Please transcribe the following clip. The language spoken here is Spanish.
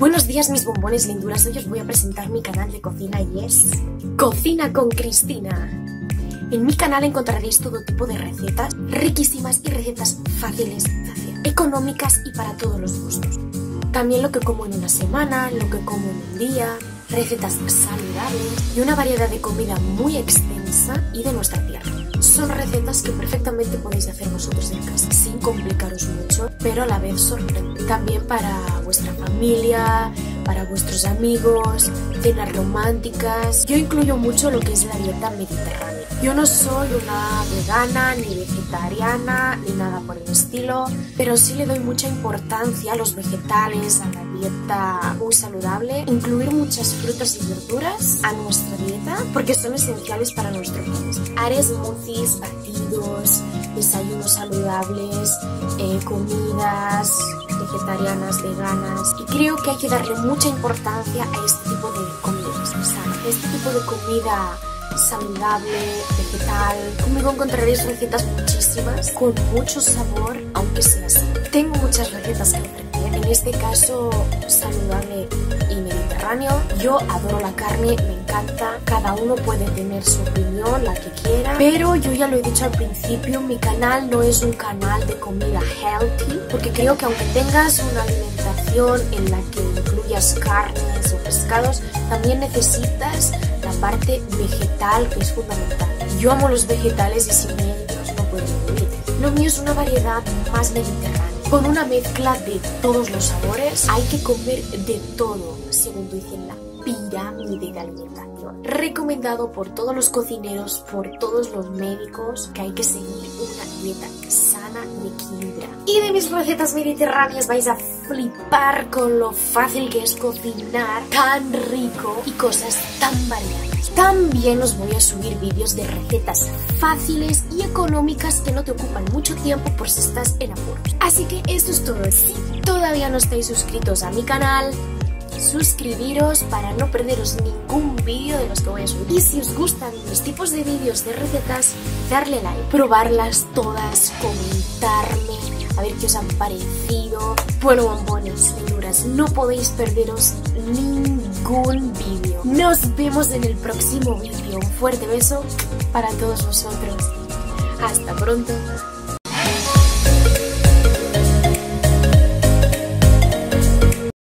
Buenos días mis bombones linduras, hoy os voy a presentar mi canal de cocina y es Cocina con Cristina. En mi canal encontraréis todo tipo de recetas riquísimas y recetas fáciles de hacer, económicas y para todos los gustos. También lo que como en una semana, lo que como en un día, recetas saludables y una variedad de comida muy extensa y de nuestra tierra. Son recetas que perfectamente podéis hacer vosotros en casa sin complicaros mucho, pero a la vez sorprendente. También para vuestra familia, para vuestros amigos, cenas románticas. Yo incluyo mucho lo que es la dieta mediterránea. Yo no soy una vegana ni vegetariana ni nada por el estilo, pero sí le doy mucha importancia a los vegetales, a la dieta muy saludable, incluir muchas frutas y verduras a nuestra dieta porque son esenciales para nuestro cuerpo. Haré smoothies, batidos, desayunos saludables, eh, comidas vegetarianas, veganas y creo que hay que darle mucha importancia a este tipo de comidas, Este tipo de comida saludable, vegetal. Conmigo encontraréis recetas muchísimas, con mucho sabor, aunque sea así. Tengo muchas recetas que ofrecer, en este caso saludable y mediterráneo. Yo adoro la carne, me encanta, cada uno puede tener su opinión, la que quiera, pero yo ya lo he dicho al principio, mi canal no es un canal de comida healthy, porque creo que aunque tengas una alimentación en la que incluyas carnes o pescados, también necesitas parte vegetal que es fundamental. Yo amo los vegetales y sin ellos no puedo vivir. Lo mío es una variedad más mediterránea. Con una mezcla de todos los sabores, hay que comer de todo, según dicen la pirámide de alimentación. Recomendado por todos los cocineros, por todos los médicos, que hay que seguir una dieta sana y equilibrada. Y de mis recetas mediterráneas vais a flipar con lo fácil que es cocinar, tan rico y cosas tan variadas. También os voy a subir vídeos de recetas fáciles y económicas que no te ocupan mucho tiempo por si estás en apuros. Así que esto es todo. Si todavía no estáis suscritos a mi canal, suscribiros para no perderos ningún vídeo de los que voy a subir. Y si os gustan los tipos de vídeos de recetas, darle like, probarlas todas, comentarme, a ver qué os han parecido. Bueno, bombones, verduras, no podéis perderos ningún vídeo. Nos vemos en el próximo vídeo. Un fuerte beso para todos vosotros. Hasta pronto.